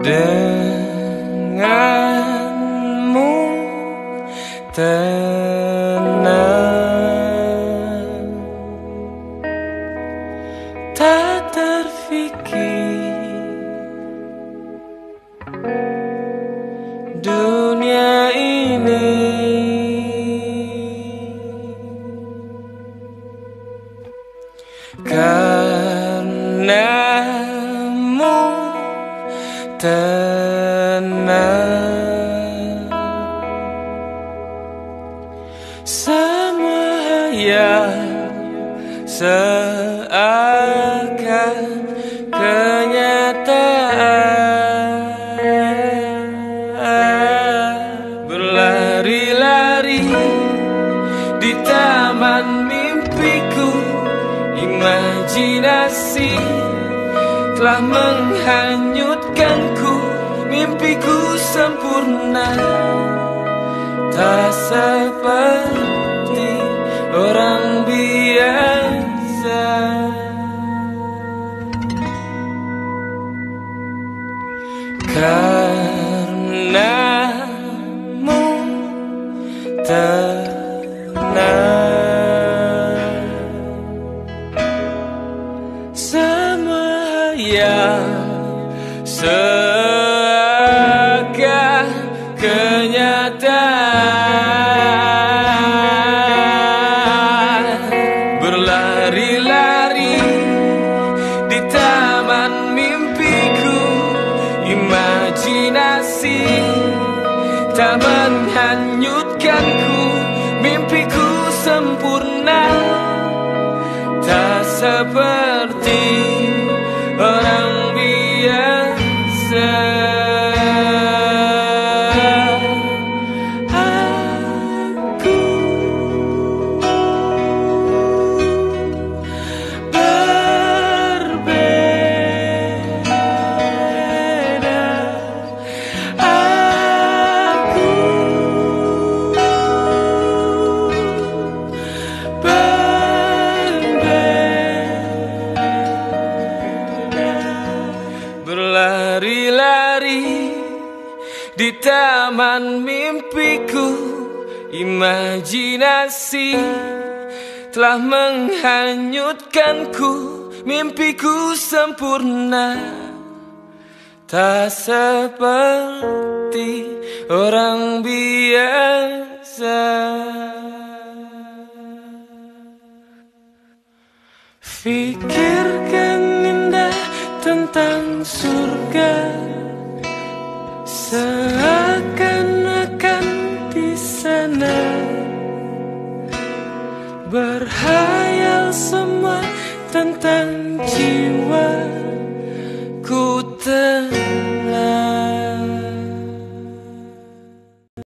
denganmu tenang. Tak terfikir dunia ini. Karena tenang Semua yang seakan kenyataan. Berlari-lari di taman mimpiku Imajinasi telah menghanyutkanku Mimpiku sempurna. Tak seperti orang biasa. Karenamu tenang yang seakan kenyataan. Berlari-lari di taman mimpiku. Imajinasi tak menghanyutkanku. Mimpiku sempurna Tak seperti di taman mimpiku Imajinasi telah menghanyutkanku. Mimpiku sempurna Tak seperti orang biasa. Fikirkan indah tentang surga Seakan-akan di sana Berhayal semua tentang jiwa